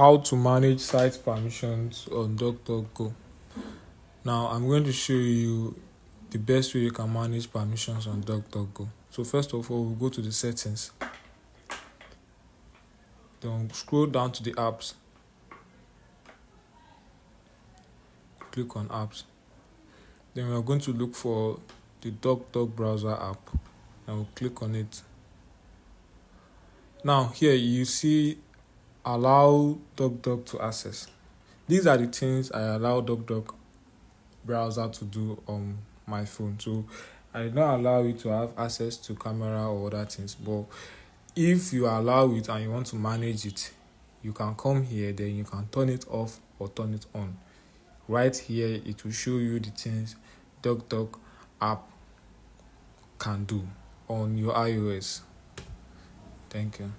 how to manage site permissions on DuckDuckGo. Now I'm going to show you the best way you can manage permissions on DuckDuckGo. So first of all, we'll go to the settings. Then scroll down to the apps. Click on apps. Then we are going to look for the DuckDuck browser app and we'll click on it. Now here you see allow DuckDuck to access. These are the things I allow DuckDuck browser to do on my phone. So I don't allow it to have access to camera or other things. But if you allow it and you want to manage it, you can come here, then you can turn it off or turn it on. Right here, it will show you the things DuckDuck app can do on your iOS. Thank you.